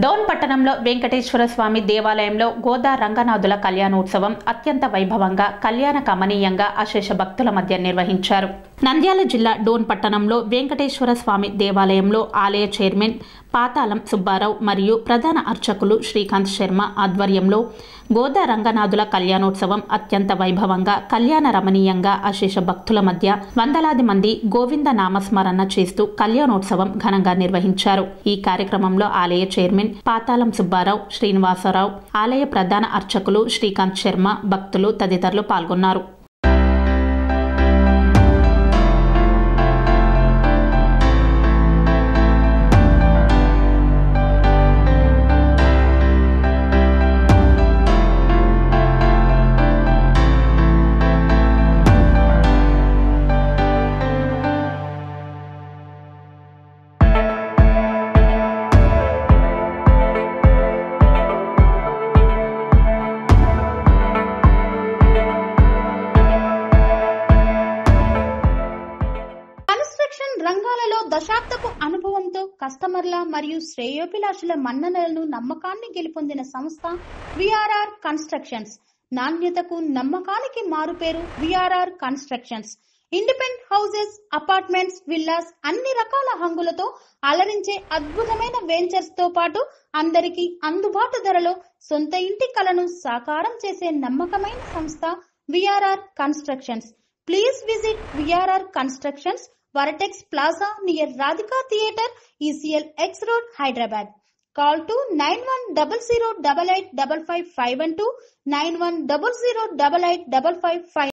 Down పట్టణంలో వెంకటేశ్వర స్వామి దేవాలయంలో గోదా రంగనాథుల కళ్యాణోత్సవం అత్యంత వైభవంగా కళ్యాణ కమనీయంగా అశేష భక్తుల మధ్య నిర్వహించారు. నంద్యాల జిల్లా డోన్ పట్టణంలో వెంకటేశ్వర స్వామి దేవాలయంలో ఆలయ చైర్మన్ పాతాళం సుబ్బారావు మరియు ప్రధాన అర్చకులు శ్రీకాంత్ శర్మ ఆధ్వర్యంలో గోదా రంగనాథుల కళ్యాణోత్సవం అత్యంత వైభవంగా కళ్యాణ రమణీయంగా అశేష భక్తుల మధ్య వందలాది మంది గోవింద నామస్మరణ చేస్తూ కళ్యాణోత్సవం ఘనంగా నిర్వహించారు. ఈ కార్యక్రమంలో ఆలయ చైర్మన్ పాతాళం సుబ్బారావు శ్రీనివాసరావు ఆలయ ప్రధాన అర్చకులు శ్రీకాంత్ శర్మ భక్తులు తదితరులు పాల్గొన్నారు. దశాబ్దపు అనుభవంతో కస్టమర్ల మరియు శ్రేయోభిలాషుల మన్ననలను నమ్మకాన్ని గెలుపొందిన సంస్థ విఆర్ఆర్ కన్స్ట్రక్షన్స్. నాణ్యతకు నమ్మకానికి మారుపేరు VRR constructions. Independent houses apartments villas అన్ని రకాల హంగులతో అలరించే అద్భుతమైన వెంచర్స్తో పాటు అందరికీ అందుబాటు ధరలో సొంత ఇంటి కలను సాకారం చేసే నమ్మకమైన సంస్థ VRR constructions. Please visit VRR constructions Varatex Plaza near Radhika Theatre, ECL X Road, Hyderabad. Call to 9100 double five five and two nine one double zero double eight double five five.